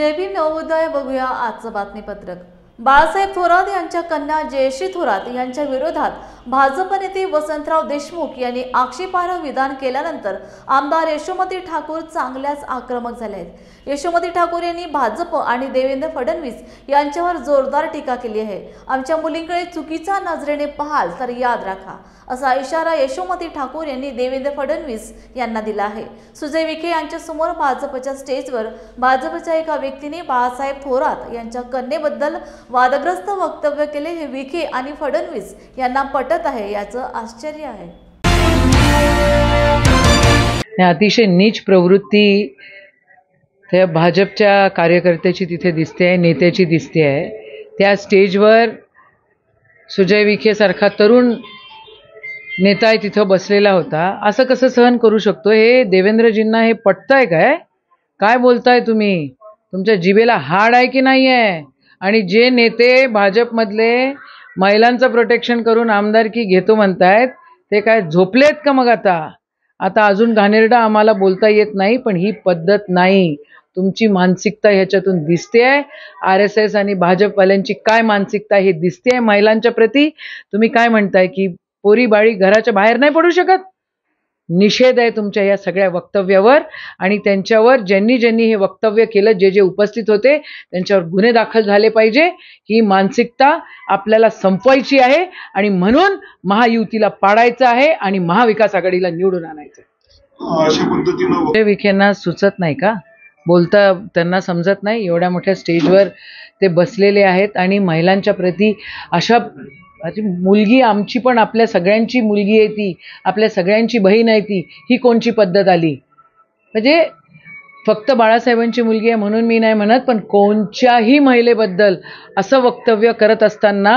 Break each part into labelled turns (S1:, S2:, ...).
S1: जय नवोदय बघूया आजचं बातमीपत्रक. बाळासाहेब थोरात यांच्या कन्या जयश्री थोरात यांच्या विरोधात भाजप नेते वसंतराव देशमुख यांनी आक्षेपार्ह विधान केल्यानंतर आमदार यशोमती ठाकूर चांगल्याच आक्रमक झाले आहेत. यशोमती ठाकूर यांनी भाजप आणि देवेंद्र फडणवीस यांच्यावर जोरदार टीका केली आहे. आमच्या मुलींकडे चुकीच्या नजरेने पाहाल तर याद राखा असा इशारा यशोमती ठाकूर यांनी देवेंद्र फडणवीस यांना दिला आहे. सुजय विखे यांच्यासमोर भाजपच्या स्टेजवर भाजपच्या एका व्यक्तीने बाळासाहेब थोरात यांच्या कन्येबद्दल वादग्रस्त वक्तव्य केले हे विखे आणि फडणवीस यांना पटत आहे याचं आश्चर्य आहे.
S2: अतिशय नीच प्रवृत्ती त्या भाजपच्या कार्यकर्त्याची तिथे दिसते आहे नेत्याची दिसते आहे. त्या स्टेजवर सुजय विखेसारखा तरुण नेता आहे तिथं बसलेला होता. असं कसं सहन करू शकतो? हे देवेंद्रजींना हे पटतंय काय? काय बोलताय तुम्ही? तुमच्या जिभेला हाड आहे की नाही आहे आणि जे नेते भाजपमधले महिलांचं प्रोटेक्शन करून आमदारकी घेतो म्हणतायत ते काय झोपलेत का मग आता? आता अजून घाणेरडा आम्हाला बोलता येत नाही पण ही पद्धत नाही. तुमची मानसिकता ह्याच्यातून दिसते आहे आर एस एस आणि भाजपवाल्यांची काय मानसिकता हे दिसते आहे महिलांच्या प्रती. तुम्ही काय म्हणताय की पोरी बाळी घराच्या बाहेर नाही पडू शकत? निषेध आहे तुमच्या या सगळ्या वक्तव्यावर आणि त्यांच्यावर ज्यांनी ज्यांनी हे वक्तव्य केलं जे जे उपस्थित होते त्यांच्यावर गुन्हे दाखल झाले पाहिजे. ही मानसिकता आपल्याला संपवायची आहे आणि म्हणून महायुतीला पाडायचं आहे आणि महाविकास आघाडीला निवडून आणायचं
S3: अशा पद्धतीनं
S2: विखेंना सुचत नाही का? बोलता त्यांना समजत नाही. एवढ्या मोठ्या स्टेजवर ते बसलेले आहेत आणि महिलांच्या प्रती अशा माझी मुलगी आमची पण आपल्या सगळ्यांची मुलगी आहे ती आपल्या सगळ्यांची बहीण आहे ती ही कोणची पद्धत आली? म्हणजे फक्त बाळासाहेबांची मुलगी आहे म्हणून मी नाही म्हणत पण कोणत्याही महिलेबद्दल असं वक्तव्य करत असताना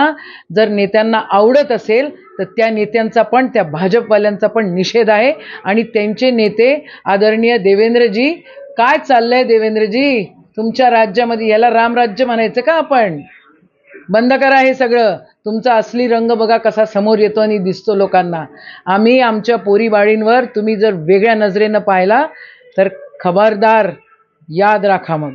S2: जर नेत्यांना आवडत असेल तर त्या नेत्यांचा पण त्या भाजपवाल्यांचा पण निषेध आहे. आणि त्यांचे नेते आदरणीय देवेंद्रजी काय चाललं आहे देवेंद्रजी? तुमच्या राज्यामध्ये याला रामराज्य म्हणायचं का आपण? बंद करा हे सगळं. तुमचा असली रंग बघा कसा समोर येतो आणि दिसतो लोकांना. आम्ही आमच्या पोरीबाळींवर तुम्ही जर वेगळ्या नजरेनं पाहिला तर खबरदार याद राखा मग.